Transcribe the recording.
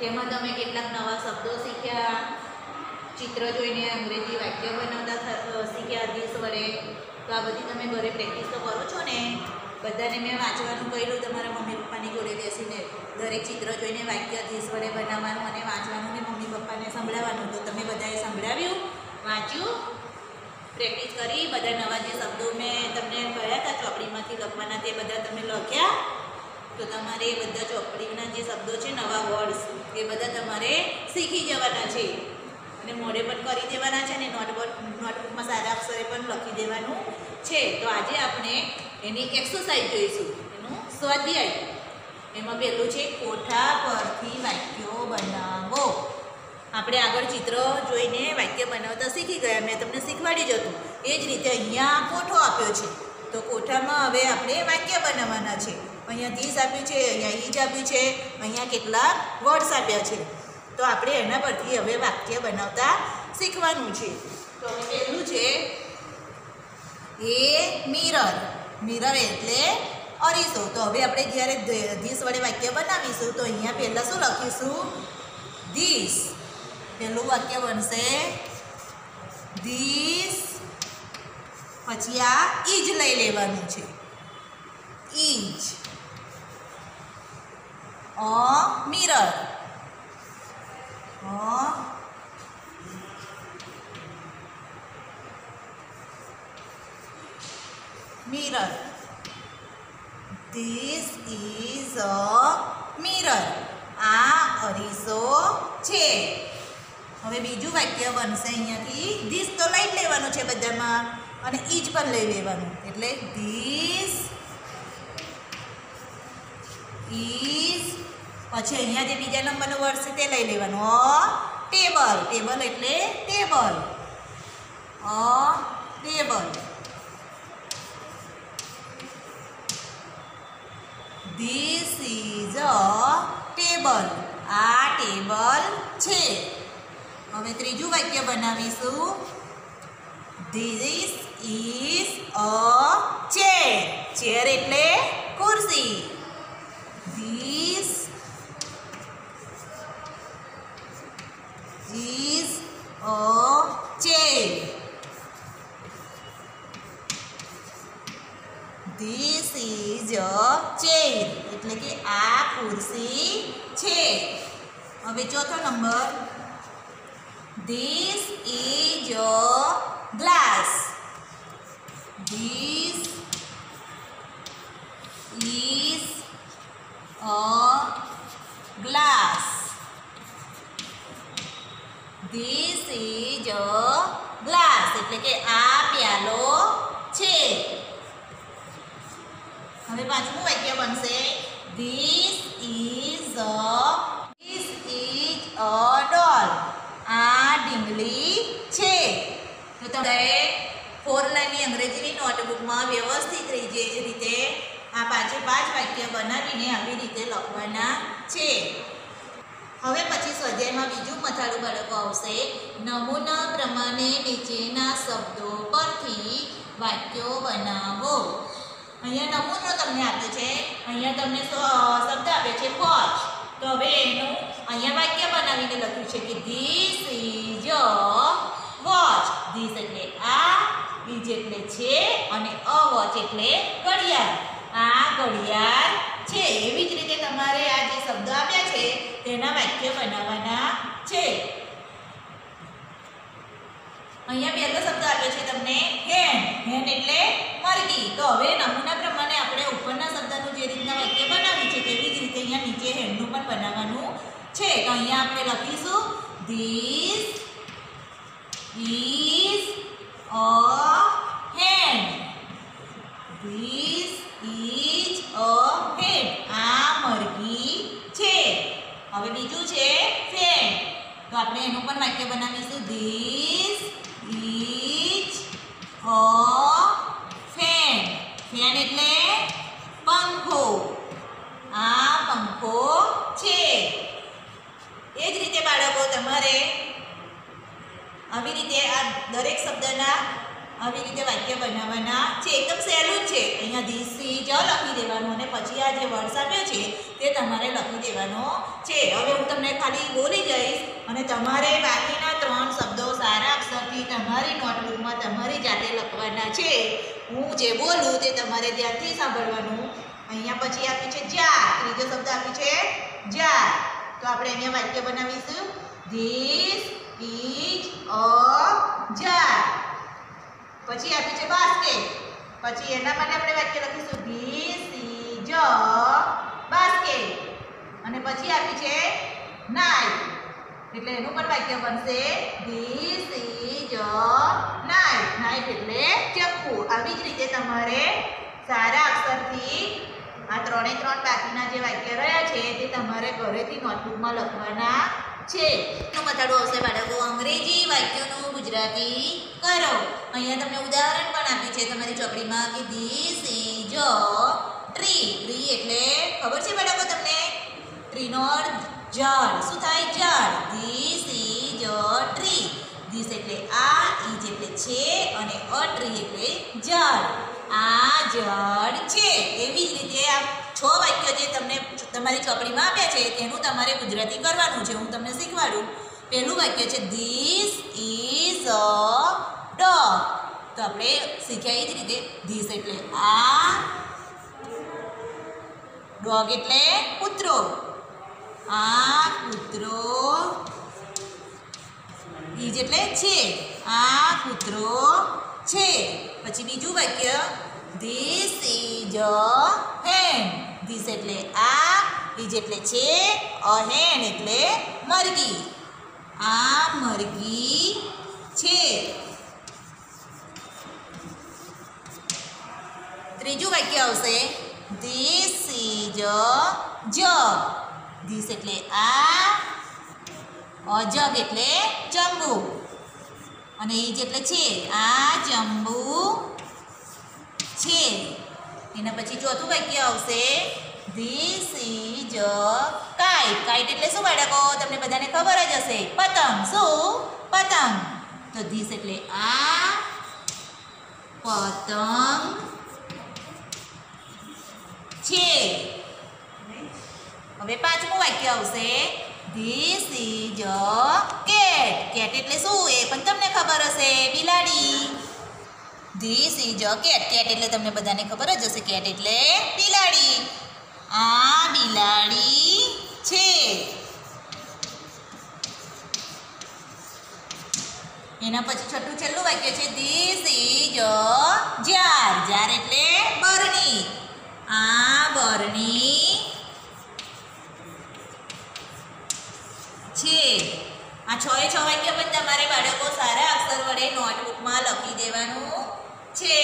તેમાં તમે કેટલાક નવા શબ્દો શીખ્યા? ચિત્ર જોઈને અંગ્રેજી વાક્ય બનાવતા શીખ્યા દિવસ વડે? તો આ બધી તમે ઘરે પ્રેક્ટિસ તો કરો છો ને? બધાને મેં વાંચવાનું કહ્યું, તમારા મમ્મી પપ્પાની જોડે બેસીને દરેક ચિત્ર જોઈને વાક્ય દિવસ વડે બનાવવાનું અને વાંચવાનું ને મમ્મી પપ્પાને સંભળાવવાનું. તો તમે બધાએ સંભળાવ્યું? વાંચ્યું? પ્રેક્ટિસ કરી, બધા નવા જે શબ્દો મેં તમને કહ્યા હતા ચોપડીમાંથી લખવાના તે બધા તમે લખ્યા? તો તમારે એ બધા ચોપડીના જે શબ્દો છે, નવા વર્ડ્સ એ બધા તમારે શીખી જવાના છે. અને મોઢે પણ કરી દેવાના છે અને નોટબુક નોટબુકમાં સારા અક્ષરે પણ લખી દેવાનું છે. તો આજે આપણે એની એક્સરસાઇઝ જોઈશું. એનું સ્વાધ્યાય. એમાં પહેલું છે, કોઠા પરથી વાક્યો બનાવો. આપણે આગળ ચિત્ર જોઈને વાક્ય બનાવતા શીખી ગયા. મેં તમને શીખવાડી જ હતું. એ જ રીતે અહીંયા કોઠો આપ્યો છે. તો કોઠામાં હવે આપણે વાક્ય બનાવવાના છે. અહીંયા ધીસ આપ્યું છે, અહીંયા ઈજ આપ્યું છે, અહીંયા કેટલા વર્ડ્સ આપ્યા છે. તો આપણે એના પરથી હવે વાક્ય બનાવતા શીખવાનું છે. તો પહેલું છે, એ મિરર મિરર એટલે અરીસો. તો હવે આપણે જ્યારે ધીસ વડે વાક્ય બનાવીશું, તો અહીંયા પહેલાં શું લખીશું? ધીસ. પહેલું વાક્ય બનશે ધીસ પછી આ ઈજ લઈ લેવાનું છે. Is. A, mirror. A. mirror this is a mirror. આ અરીસો છે. હવે બીજું વાક્ય બનશે અહીંયાથી. ધીસ તો લઈ લેવાનું છે બધામાં. અને ઈજ પણ લઈ લેવાનું. એટલે ધીસ ઇઝ પછી અહીંયા જે બીજા નંબરનો વર્ડ છે તે લઈ લેવાનું. અ ટેબલ ટેબલ એટલે table a table this is a table આ ટેબલ છે. હવે ત્રીજું વાક્ય બનાવીશું. This is a chair chair એટલે ખુરશી this is a chair this is a chair એટલે કે આ ખુરશી છે. હવે ચોથો number. This is a glass this is a glass this is a glass એટલે કે આ પ્યાલો છે હવે પાંચમું વાક્ય બનશે? This is a this is a doll આ ડીંગલી છે. તો તમે ફોર લાઈનની અંગ્રેજીની નોટબુકમાં વ્યવસ્થિત રીતે રીતે આ પાંચે પાંચ વાક્ય બનાવીને આવી રીતે લખવાના છે. હવે પછી સ્વાધ્યાયમાં બીજું મથાળું બાળકો આવશે. નમૂના પ્રમાણે નીચેના શબ્દો પરથી વાક્યો બનાવો. અહીંયા નમૂનો તમને આપે છે. અહીંયા તમને શબ્દ આપે છે વોચ તો હવે એનું અહીંયા વાક્ય બનાવીને લખ્યું છે કે this is a watch. This એટલે આ ઇઝ એટલે છે અને અ વોચ એટલે ઘડિયાળ. આ ઘડિયાળ છે. એવી જ રીતે તમારે આ જે શબ્દ આપ્યા છે, તેના વાક્ય બનાવવાના છે. અહીંયા પહેલો શબ્દ આપ્યો છે તમને હેન. હેન એટલે મરઘી. તો હવે નમૂના પ્રમાણે આપણે ઉપરના શબ્દનું જે રીતના વાક્ય બનાવ્યું છે તેવી જ રીતે અહીંયા નીચે હેનનું પણ બનાવવાનું છે. તો અહીંયા આપણે લખીશું this is a hen this is a hen આ મરઘી છે. હવે બીજું છે ફેન તો આપણે એનું પણ વાક્ય બનાવીશું. This is a fan fan એટલે પંખો. આ પંખો છે. એ જ રીતે બાળકો, તમારે આવી રીતે આ દરેક શબ્દના આવી રીતે વાક્ય બનાવવાના છે. એકદમ સહેલું જ છે. અહીંયા ધીસ જ લખી દેવાનું અને પછી આ જે વર્ડ્સ આપ્યો છે, તે તમારે લખી દેવાનો છે. હવે હું તમને ખાલી બોલી જઈશ અને તમારે બાકીના ત્રણ શબ્દો સારા અક્ષરથી તમારી નોટબુકમાં તમારી જાતે લખવાના છે. હું જે બોલું તે તમારે ત્યાંથી સાંભળવાનું. અહીંયા પછી આપ્યું છે જા ત્રીજો શબ્દ આપ્યું છે જા તો આપણે અહીંયા વાક્ય બનાવીશું. ધીસ ઇઝ અ જાર પછી આપી છે બાસ્કેટ પછી એના માટે આપણે વાક્ય લખીશું ધીસ ઇઝ અ બાસ્કેટ અને પછી આપી છે નાઇફ એટલે એનું પણ વાક્ય બનશે this is a knife knife એટલે ચપ્પુ. આવી જ રીતે તમારે સારા અક્ષરથી આ ત્રણે ત્રણ બાકીના જે વાક્ય રહ્યા છે તે તમારે ઘરેથી નોટબુકમાં લખવાના છે. શું મથાળું આવશે બાળકો અંગ્રેજી વાક્યોનું ગુજરાતી કરો. અહીંયા તમને ઉદાહરણ પણ આપ્યું છે તમારી ચોપડીમાં કે this is a tree tree એટલે ખબર છે બાળકો તમને? ટ્રીનો ઝાડ. શું થાય? ઝાડ. This is a tree this એટલે આ ઇઝ એટલે છે અને અ ટ્રી એટલે ઝાડ. આ ઝાડ છે. એવી જ રીતે આ છ વાક્ય જે તમને તમારી ચોપડીમાં આપ્યા છે, તેનું તમારે ગુજરાતી કરવાનું છે. હું તમને શીખવાડું. પહેલું વાક્ય છે ધીસ તો આપણે શીખ્યા એ જ રીતે ધીસ એટલે આ ડોગ એટલે કૂતરો આ કૂતરો ઈજ એટલે છે આ કૂતરો છે પછી બીજું વાક્ય this is a hen this એટલે આ ઈજ એટલે છે અ હેન એટલે મરઘી આ મરઘી છે ત્રીજું વાક્ય આવશે this is a jug this એટલે આ અજગ એટલે ચંબુ અને એ એટલે છે આ ચંબુ છે એના પછી ચોથું વાક્ય આવશે this is a kite kite એટલે શું બાળકો? તમને બધાને ખબર જ હશે. પતંગ. શું? પતંગ. તો ધીસ એટલે આ પતંગ. છે. હવે પાંચમું વાક્ય આવશે. This is a cat cat એટલે શું? એ પણ તમને ખબર હશે. બિલાડી. This is a cat cat એટલે તમને બધાને ખબર જ હશે. કેટ એટલે બિલાડી. આ બિલાડી છે. એના પછી છઠ્ઠું છેલ્લું વાક્ય છે. This is a jar jar એટલે બરણી આ બરણી છે આ છ એ છ વાક્ય પણ તમારે બાળકો સારા અક્ષર વડે નોટબુકમાં લખી દેવાનું છે.